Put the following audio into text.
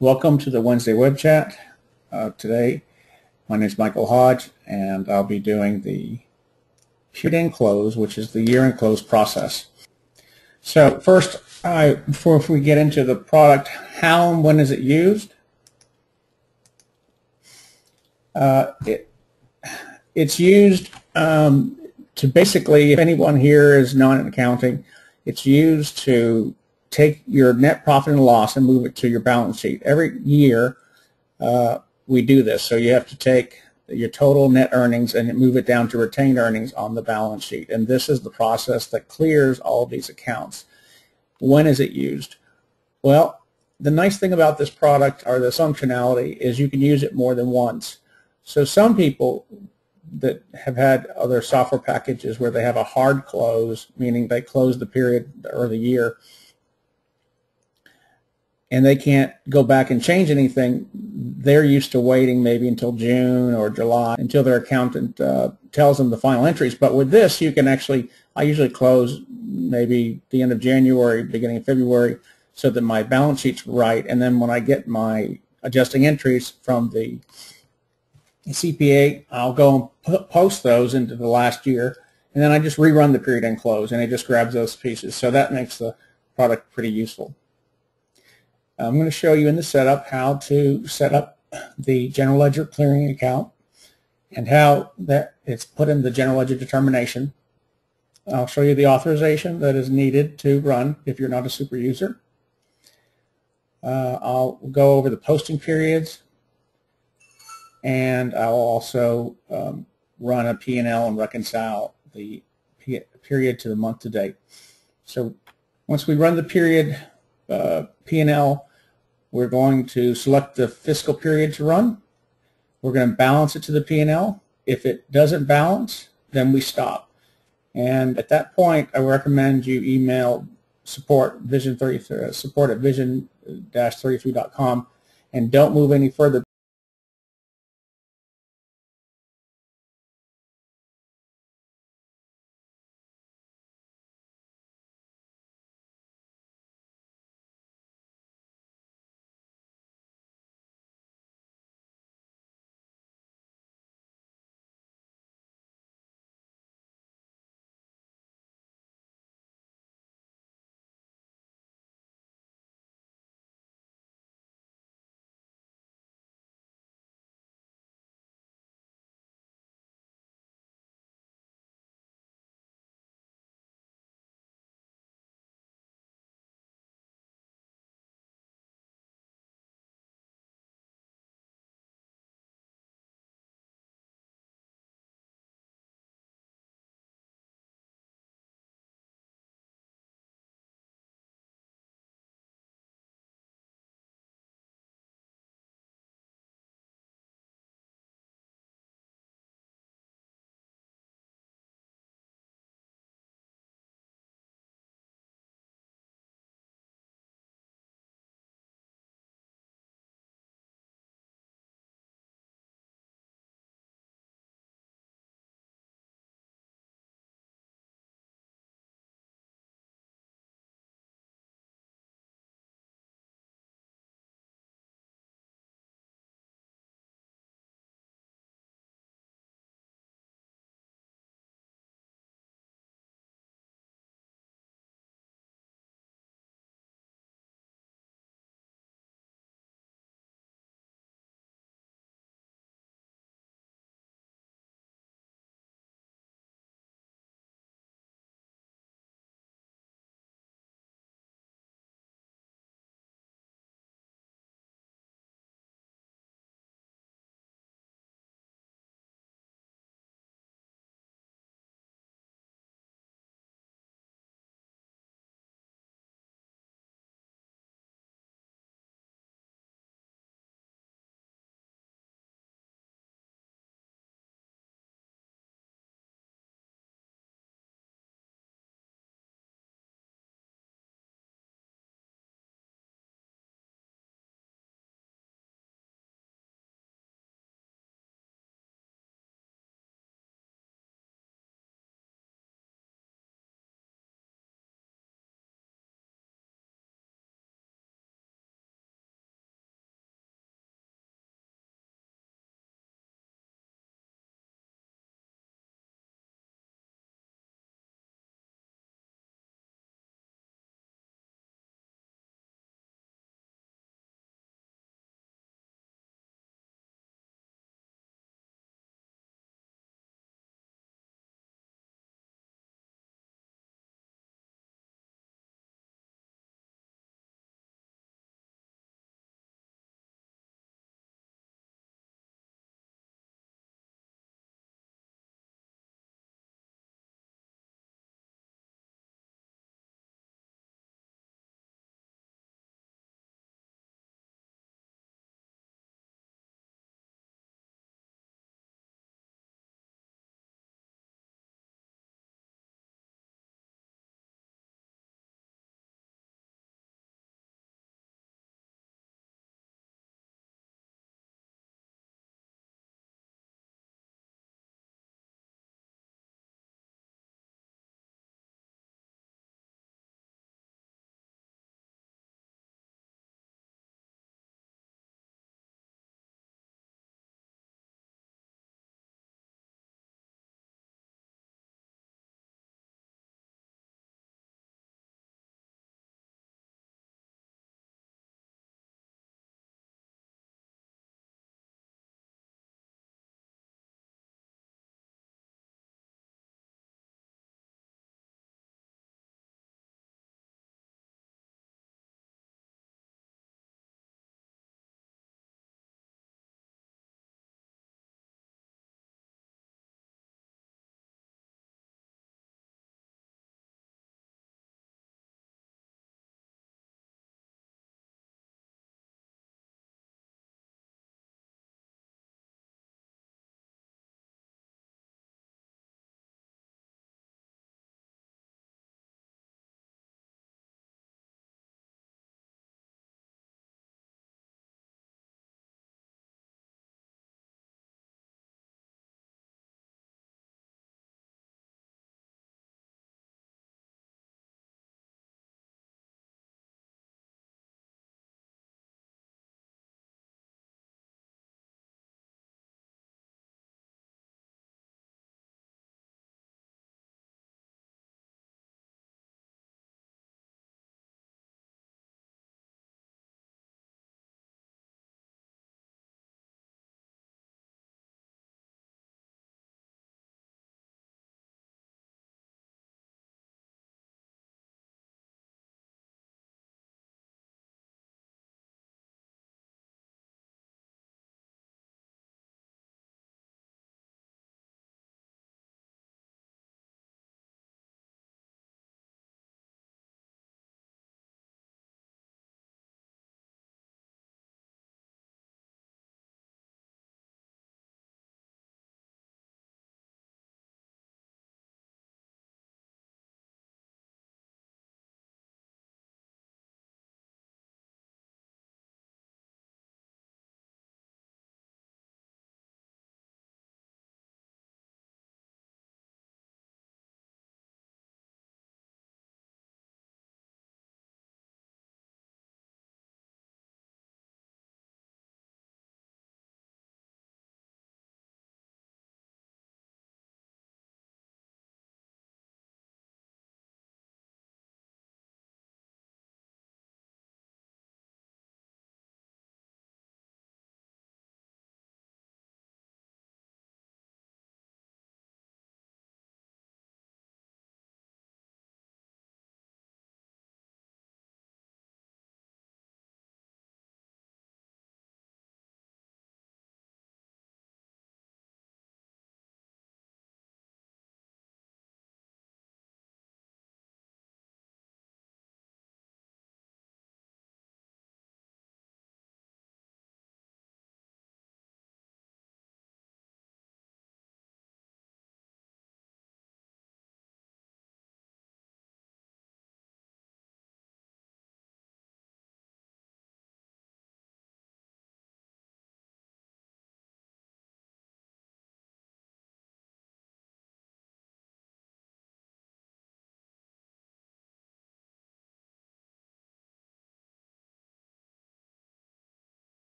Welcome to the Wednesday web chat. Uh, today, my name is Michael Hodge, and I'll be doing the period end close, which is the year end close process. So first, I, before we get into the product, how and when is it used? Uh, it, it's used um, to basically, if anyone here is not in accounting, it's used to take your net profit and loss and move it to your balance sheet. Every year uh, we do this. So you have to take your total net earnings and move it down to retained earnings on the balance sheet. And this is the process that clears all these accounts. When is it used? Well, the nice thing about this product or this functionality is you can use it more than once. So some people that have had other software packages where they have a hard close, meaning they close the period or the year, and they can't go back and change anything, they're used to waiting maybe until June or July until their accountant uh, tells them the final entries. But with this, you can actually, I usually close maybe the end of January, beginning of February, so that my balance sheet's right. And then when I get my adjusting entries from the CPA, I'll go and post those into the last year. And then I just rerun the period end close, and it just grabs those pieces. So that makes the product pretty useful. I'm going to show you in the setup how to set up the general ledger clearing account and how that it's put in the general ledger determination. I'll show you the authorization that is needed to run if you're not a super user. Uh, I'll go over the posting periods and I'll also um, run a P&L and reconcile the period to the month to date. So once we run the period uh, P&L, we're going to select the fiscal period to run. We're going to balance it to the P&L. If it doesn't balance, then we stop. And at that point, I recommend you email support vision 33 uh, support at vision-33.com and don't move any further